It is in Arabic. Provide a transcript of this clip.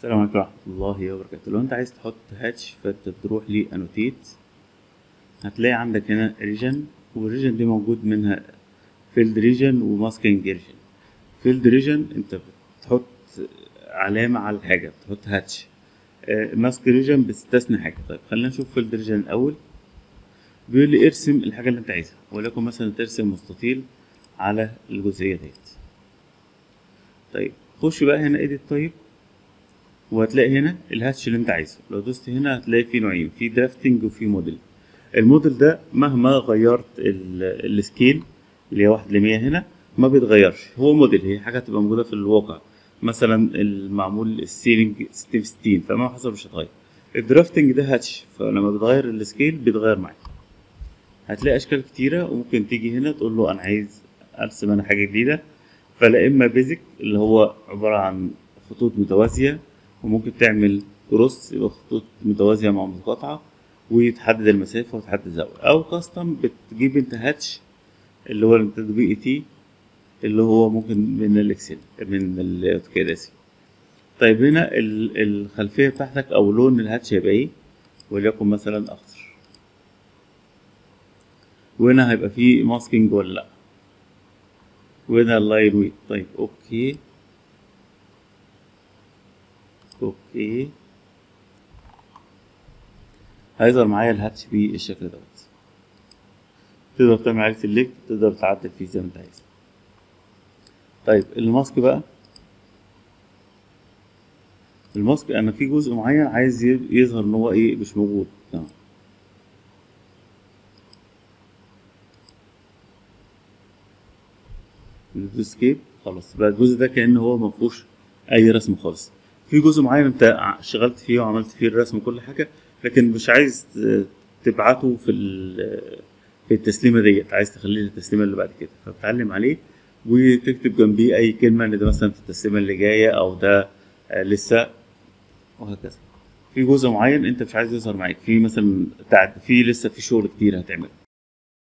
السلام عليكم ورحمة الله وبركاته. لو انت عايز تحط hatch فانت بتروح ل annotate هتلاقي عندك هنا region وال region دي موجود منها filled region و masking region filled region انت بتحط علامة على الحاجة بتحط hatch. mask region بتستثني حاجة. طيب خلينا نشوف filled region الأول. بيقول لي ارسم الحاجة اللي انت عايزها. وليكن مثلا ترسم مستطيل على الجزئية ديت. طيب خش بقى هنا ايديت طيب وهتلاقي هنا الهاتش اللي انت عايزه. لو دوست هنا هتلاقي في نوعين في درافتنج وفي موديل الموديل ده مهما غيرت ال- السكيل اللي هي واحد لمية هنا ما بيتغيرش. هو موديل هي حاجة تبقى موجودة في الواقع. مثلا المعمول السيلينج ستيف ستين فما حصل مش هتغير. الدرافتنج ده هاتش فلما بتغير السكيل بيتغير معاك. هتلاقي أشكال كتيرة وممكن تيجي هنا تقول له أنا عايز أرسم أنا حاجة جديدة. فلا إما بيزك اللي هو عبارة عن خطوط متوازية وممكن تعمل كروس يبقى خطوط متوازية مع متقاطعة وتحدد المسافة وتحدد الزاوية. أو كاستم بتجيب أنت هاتش اللي هو التطبيق تي اللي هو ممكن من الاكسل من الاوتوكاد اسف طيب هنا ال- الخلفية بتاعتك أو لون الهاتش هيبقى إيه؟ وليكن مثلا أخضر. وهنا هيبقى فيه masking ولا لأ؟ وهنا ال line weight طيب okay. okay. هيظهر معايا ال hatch بالشكل دوت. تقدر تعمل عليه select تقدر تعدل فيه زي ما انت عايز. طيب ال mask بقى. ال mask أنا في جزء معين عايز يظهر إن هو إيه مش موجود. تمام. سكيب خلاص. بقى الجزء ده كأن هو ما فيهوش أي رسم خالص. في جزء معين انت اشتغلت فيه وعملت فيه الرسم وكل حاجة لكن مش عايز تبعته في في التسليمه ديت عايز تخليه للتسليمه اللي بعد كده. فبتعلم عليه وتكتب جنبيه أي كلمة إن ده مثلا في التسليمه اللي جاية أو ده آه، لسه وهكذا. في جزء معين أنت مش عايز يظهر معاك في مثلا في لسه في شغل كتير هتعمله.